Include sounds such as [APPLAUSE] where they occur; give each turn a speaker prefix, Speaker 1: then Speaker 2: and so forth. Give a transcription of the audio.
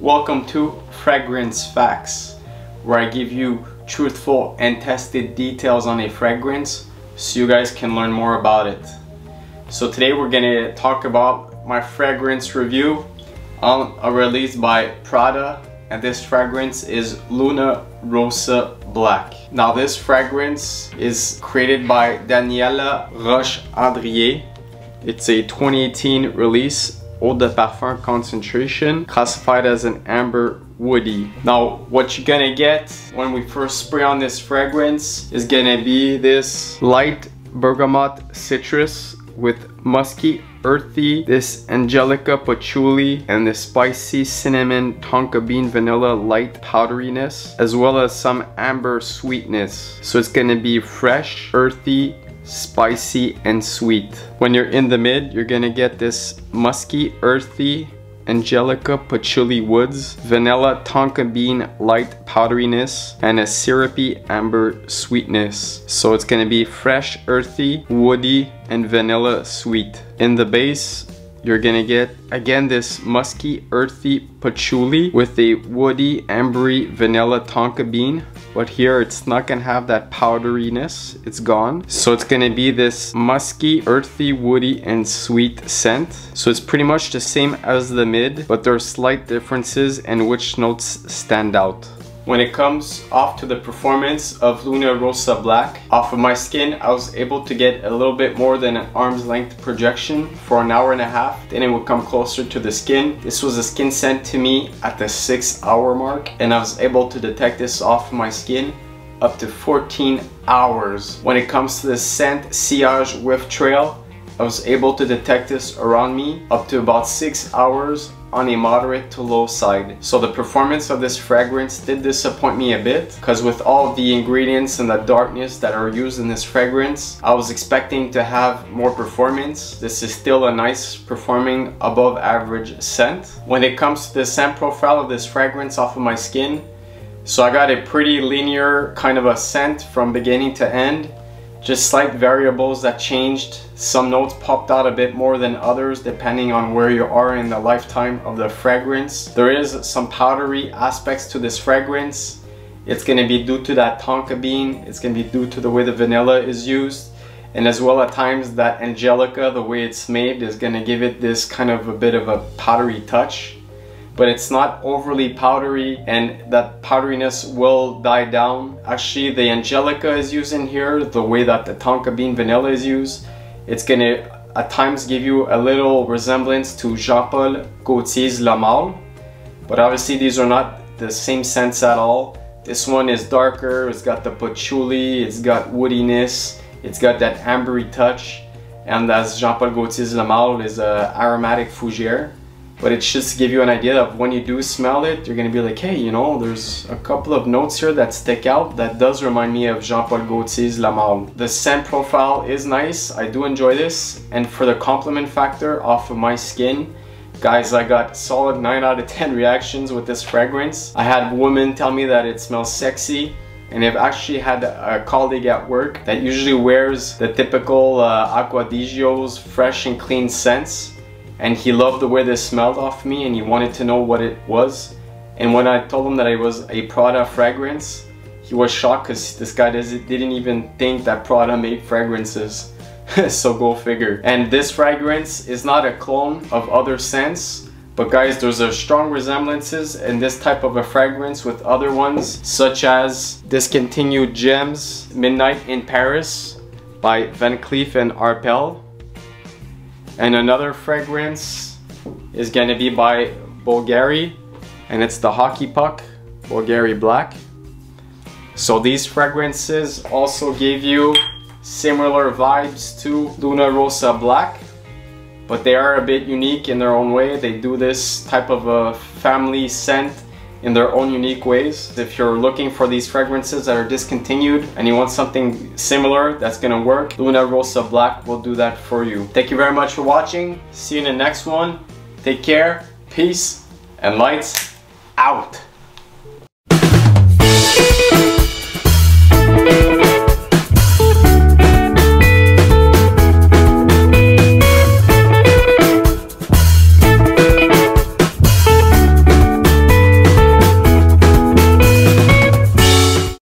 Speaker 1: Welcome to Fragrance Facts, where I give you truthful and tested details on a fragrance so you guys can learn more about it. So today we're gonna talk about my fragrance review on a release by Prada and this fragrance is Luna Rossa Black. Now this fragrance is created by Daniela Roche-Andrier. It's a 2018 release eau de parfum concentration classified as an amber woody. Now what you're gonna get when we first spray on this fragrance is gonna be this light bergamot citrus with musky earthy, this angelica patchouli, and this spicy cinnamon tonka bean vanilla light powderiness, as well as some amber sweetness. So it's gonna be fresh, earthy, spicy and sweet. When you're in the mid, you're gonna get this musky, earthy, angelica patchouli woods, vanilla tonka bean light powderiness, and a syrupy amber sweetness. So it's gonna be fresh, earthy, woody, and vanilla sweet. In the base, you're gonna get again this musky earthy patchouli with a woody ambery vanilla tonka bean but here it's not gonna have that powderiness. It's gone. So it's gonna be this musky earthy woody and sweet scent. So it's pretty much the same as the mid but there are slight differences in which notes stand out when it comes off to the performance of Luna Rossa Black, off of my skin, I was able to get a little bit more than an arm's length projection for an hour and a half. Then it would come closer to the skin. This was a skin scent to me at the six hour mark and I was able to detect this off of my skin up to 14 hours. When it comes to the scent sillage whiff trail, I was able to detect this around me up to about six hours on a moderate to low side. So the performance of this fragrance did disappoint me a bit because with all the ingredients and the darkness that are used in this fragrance, I was expecting to have more performance. This is still a nice performing above average scent. When it comes to the scent profile of this fragrance off of my skin, so I got a pretty linear kind of a scent from beginning to end just slight variables that changed. Some notes popped out a bit more than others depending on where you are in the lifetime of the fragrance. There is some powdery aspects to this fragrance. It's going to be due to that tonka bean. It's going to be due to the way the vanilla is used. And as well at times that angelica, the way it's made, is going to give it this kind of a bit of a powdery touch but it's not overly powdery and that powderiness will die down. Actually, the Angelica is used in here, the way that the Tonka Bean Vanilla is used. It's gonna at times give you a little resemblance to Jean-Paul Gaultier's La Male, but obviously these are not the same scents at all. This one is darker, it's got the patchouli, it's got woodiness, it's got that ambery touch, and as Jean-Paul Gaultier's La Male is a aromatic fougere but it's just to give you an idea of when you do smell it, you're gonna be like, hey, you know, there's a couple of notes here that stick out that does remind me of Jean-Paul Gaultier's La Male. The scent profile is nice, I do enjoy this, and for the compliment factor off of my skin, Guys, I got solid 9 out of 10 reactions with this fragrance. I had women tell me that it smells sexy, and I've actually had a colleague at work that usually wears the typical uh, Acqua di Gio's fresh and clean scents and he loved the way this smelled off me and he wanted to know what it was. And when I told him that it was a Prada fragrance, he was shocked because this guy didn't even think that Prada made fragrances. [LAUGHS] so go figure. And this fragrance is not a clone of other scents, but guys, there's a strong resemblances in this type of a fragrance with other ones, such as Discontinued Gems Midnight in Paris by Van Cleef and Arpels and another fragrance is going to be by Bulgari and it's the Hockey Puck Bulgari Black. So these fragrances also give you similar vibes to Luna Rossa Black but they are a bit unique in their own way. They do this type of a family scent in their own unique ways. If you're looking for these fragrances that are discontinued and you want something similar that's gonna work, Luna Rossa Black will do that for you. Thank you very much for watching. See you in the next one. Take care, peace, and lights out.